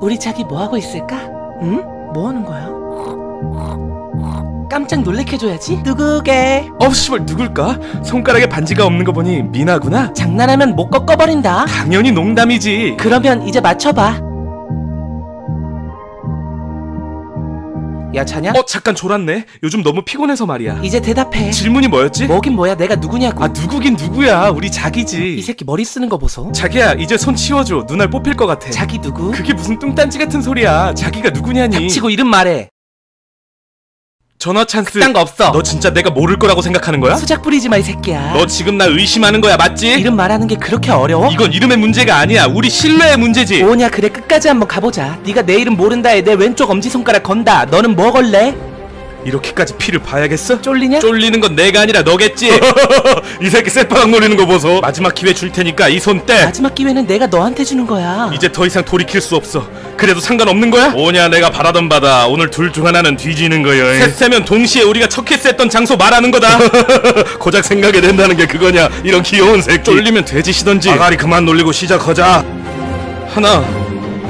우리 자기 뭐 하고 있을까? 응? 뭐 하는 거야? 깜짝 놀래켜줘야지. 누구게? 어 씨발 누굴까? 손가락에 반지가 없는 거 보니 미나구나? 장난하면 못 꺾어버린다. 당연히 농담이지 그러면 이제 맞춰봐. 야 자냐? 어 잠깐 졸았네 요즘 너무 피곤해서 말이야 이제 대답해. 질문이 뭐였지? 뭐긴 뭐야? 내가 누구냐고. 아 누구긴 누구야 우리 이 자기지 새끼 머리 쓰는 거 보소. 자기야 이제 손 치워줘 눈알 뽑힐 것 같아 자기 누구? 그게 무슨 뚱딴지 같은 소리야 자기가 누구냐니 닥치고 이름 말해. 전화 찬스 딴거 없어. 너 진짜 내가 모를 거라고 생각하는 거야? 수작 부리지 마 이 새끼야. 너 지금 나 의심하는 거야 맞지? 이름 말하는 게 그렇게 어려워? 이건 이름의 문제가 아니야 우리 신뢰의 문제지 뭐냐 그래 끝까지 한번 가보자. 네가 내 이름 모른다에 내 왼쪽 엄지 손가락 건다. 너는 뭐 걸래? 이렇게까지 피를 봐야겠어? 쫄리냐? 쫄리는 건 내가 아니라 너겠지. 이 새끼 쇠바닥 노리는 거 보소. 마지막 기회 줄 테니까 이 손 떼. 마지막 기회는 내가 너한테 주는 거야. 이제 더 이상 돌이킬 수 없어. 그래도 상관없는 거야? 뭐냐 내가 바라던 바다. 오늘 둘 중 하나는 뒤지는 거여. 셋세면 동시에 우리가 첫 키스했던 장소 말하는 거다. 고작 생각이 된다는 게 그거냐. 이런 귀여운 새끼. 쫄리면 돼지시던지. 아가리 그만 놀리고 시작하자. 하나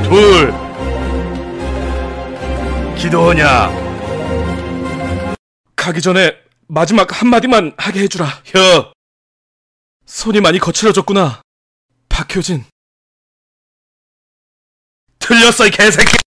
둘. 기도하냐 가기 전에 마지막 한마디만 하게 해주라. 혀. 손이 많이 거칠어졌구나. 박효진. 틀렸어 이 개새끼